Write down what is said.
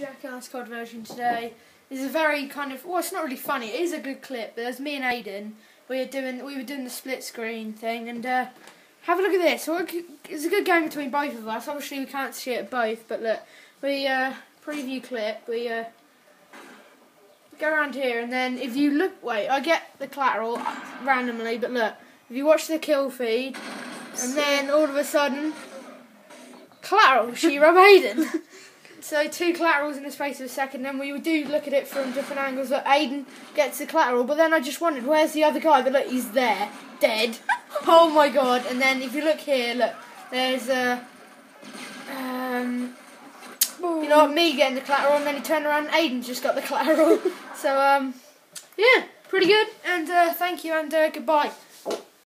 Jackass COD version today. This is a very kind of well, it's not really funny. It is a good clip. But there's me and Aidan. We were doing we were doing the split screen thing, and uh, have a look at this. It's a good game between both of us. Obviously, we can't see it both, but look, we uh, preview clip. We uh, go around here, and then if you look, wait, I get the collateral randomly, but look, if you watch the kill feed, and then all of a sudden, collateral, she Rob Aidan. So two collaterals in the space of a second. Then we do look at it from different angles. That Aidan gets the collateral, but then I just wondered where's the other guy. But look, he's there, dead. oh my god! And then if you look here, look, there's a. Um, you know me getting the collateral, and then he turned around and Aidan's just got the collateral. so, um, yeah, pretty good, and uh, thank you, and uh, goodbye.